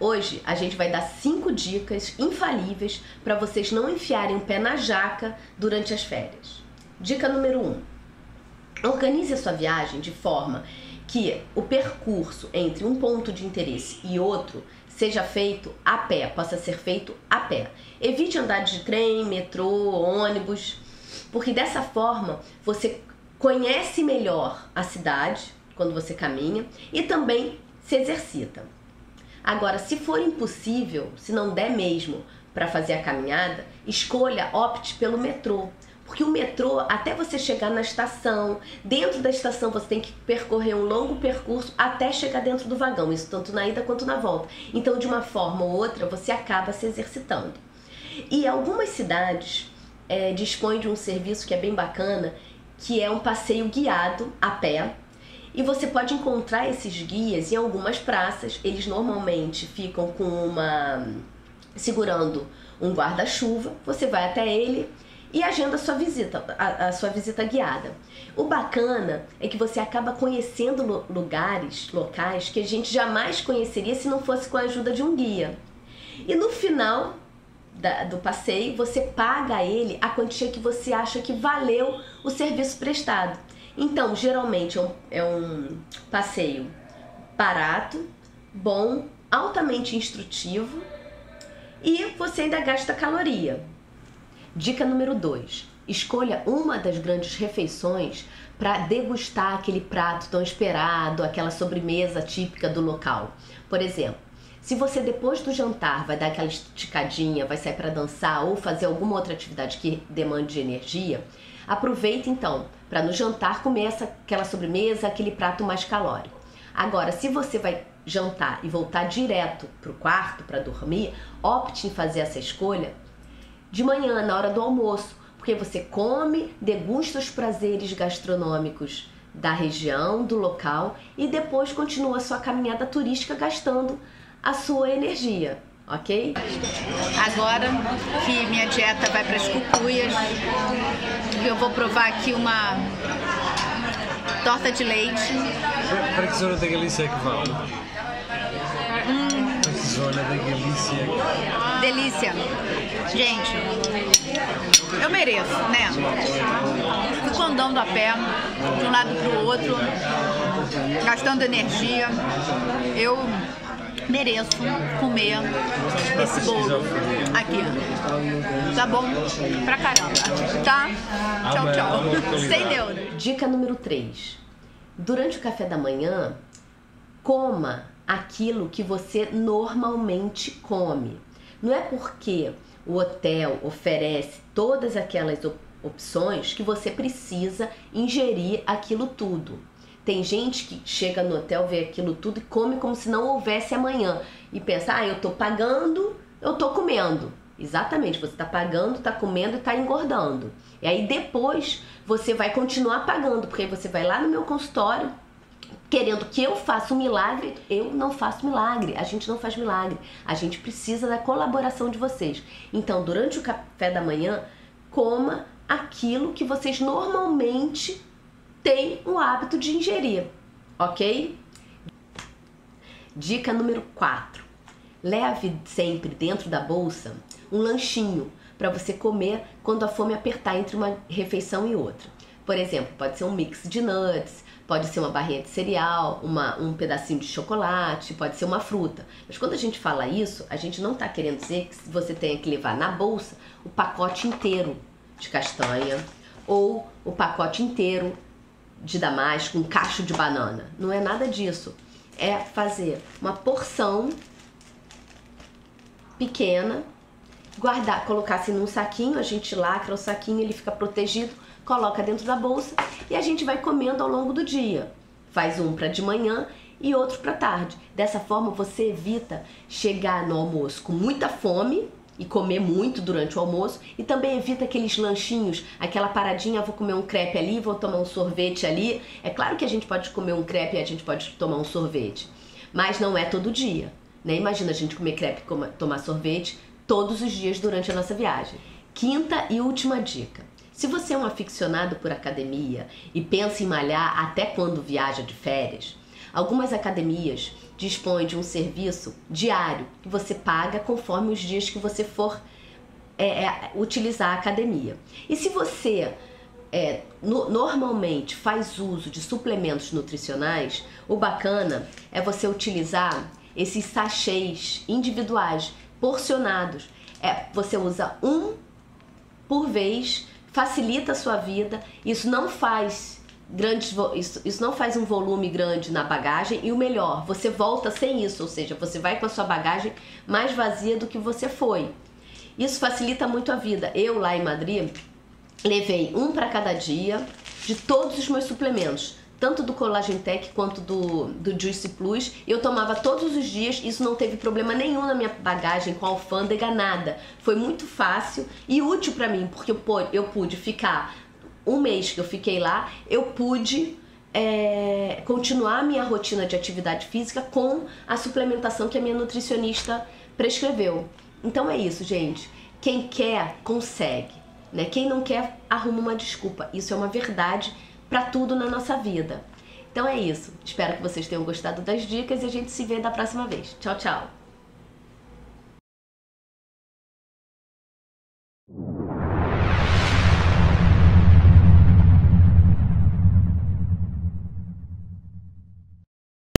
Hoje a gente vai dar cinco dicas infalíveis para vocês não enfiarem o pé na jaca durante as férias. Dica número 1. Um, organize a sua viagem de forma que o percurso entre um ponto de interesse e outro seja feito a pé, possa ser feito a pé. Evite andar de trem, metrô, ônibus, porque dessa forma você conhece melhor a cidade quando você caminha e também se exercita. Agora, se for impossível, se não der mesmo para fazer a caminhada, escolha, opte pelo metrô. Porque o metrô, até você chegar na estação, dentro da estação você tem que percorrer um longo percurso até chegar dentro do vagão, isso tanto na ida quanto na volta. Então, de uma forma ou outra, você acaba se exercitando. E algumas cidades é, dispõem de um serviço que é bem bacana, que é um passeio guiado a pé e você pode encontrar esses guias em algumas praças. Eles normalmente ficam com uma segurando um guarda-chuva. Você vai até ele e agenda a sua visita, a, a, sua visita guiada. O bacana é que você acaba conhecendo lugares, locais que a gente jamais conheceria se não fosse com a ajuda de um guia. E no final da, do passeio, você paga a ele a quantia que você acha que valeu o serviço prestado. Então, geralmente é um, é um passeio barato, bom, altamente instrutivo e você ainda gasta caloria. Dica número 2: escolha uma das grandes refeições para degustar aquele prato tão esperado, aquela sobremesa típica do local. Por exemplo, se você depois do jantar vai dar aquela esticadinha, vai sair para dançar ou fazer alguma outra atividade que demande energia, aproveita então para no jantar comer aquela sobremesa, aquele prato mais calórico. Agora, se você vai jantar e voltar direto para o quarto para dormir, opte em fazer essa escolha de manhã, na hora do almoço, porque você come, degusta os prazeres gastronômicos da região, do local e depois continua sua caminhada turística gastando a sua energia ok? Agora que minha dieta vai para as cucuias, eu vou provar aqui uma torta de leite. Para que zona da Galícia é que vão? Hum. Para que zona da Galícia? Delícia. Gente, eu mereço, né? Fico andando a pé, de um lado para o outro, gastando energia. Eu mereço comer esse bolo aqui. Tá bom pra caramba. Tá? Tchau, tchau. Sem neuro. Dica número 3. Durante o café da manhã, coma aquilo que você normalmente come. Não é porque o hotel oferece todas aquelas opções que você precisa ingerir aquilo tudo. Tem gente que chega no hotel, vê aquilo tudo e come como se não houvesse amanhã. E pensa, ah, eu tô pagando, eu tô comendo. Exatamente, você está pagando, está comendo e está engordando. E aí depois você vai continuar pagando, porque você vai lá no meu consultório querendo que eu faça um milagre. Eu não faço milagre, a gente não faz milagre. A gente precisa da colaboração de vocês. Então, durante o café da manhã, coma aquilo que vocês normalmente tem o hábito de ingerir, ok? Dica número 4. Leve sempre dentro da bolsa um lanchinho para você comer quando a fome apertar entre uma refeição e outra. Por exemplo, pode ser um mix de nuts, pode ser uma barrinha de cereal, uma, um pedacinho de chocolate, pode ser uma fruta. Mas quando a gente fala isso, a gente não está querendo dizer que você tenha que levar na bolsa o pacote inteiro de castanha ou o pacote inteiro de damasco, um cacho de banana. Não é nada disso. É fazer uma porção pequena, guardar, colocar assim num saquinho, a gente lacra o saquinho, ele fica protegido, coloca dentro da bolsa e a gente vai comendo ao longo do dia. Faz um para de manhã e outro para tarde. Dessa forma você evita chegar no almoço com muita fome e comer muito durante o almoço e também evita aqueles lanchinhos, aquela paradinha, vou comer um crepe ali, vou tomar um sorvete ali. É claro que a gente pode comer um crepe e a gente pode tomar um sorvete, mas não é todo dia. Né? Imagina a gente comer crepe e tomar sorvete todos os dias durante a nossa viagem. Quinta e última dica. Se você é um aficionado por academia e pensa em malhar até quando viaja de férias, algumas academias dispõe de um serviço diário que você paga conforme os dias que você for é, é, utilizar a academia. E se você é, no, normalmente faz uso de suplementos nutricionais, o bacana é você utilizar esses sachês individuais, porcionados. É, você usa um por vez, facilita a sua vida. Isso não faz grandes isso, isso não faz um volume grande na bagagem e o melhor, você volta sem isso, ou seja, você vai com a sua bagagem mais vazia do que você foi. Isso facilita muito a vida. Eu lá em Madrid levei um para cada dia de todos os meus suplementos, tanto do Collagen Tech quanto do, do Juice Plus. Eu tomava todos os dias, isso não teve problema nenhum na minha bagagem com alfândega, nada. Foi muito fácil e útil para mim, porque eu pude ficar um mês que eu fiquei lá, eu pude é, continuar a minha rotina de atividade física com a suplementação que a minha nutricionista prescreveu. Então é isso, gente. Quem quer, consegue. Né? Quem não quer, arruma uma desculpa. Isso é uma verdade para tudo na nossa vida. Então é isso. Espero que vocês tenham gostado das dicas e a gente se vê da próxima vez. Tchau, tchau.